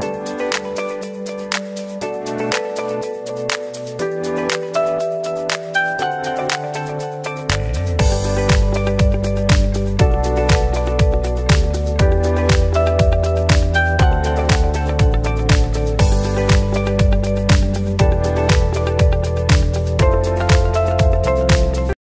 Bye.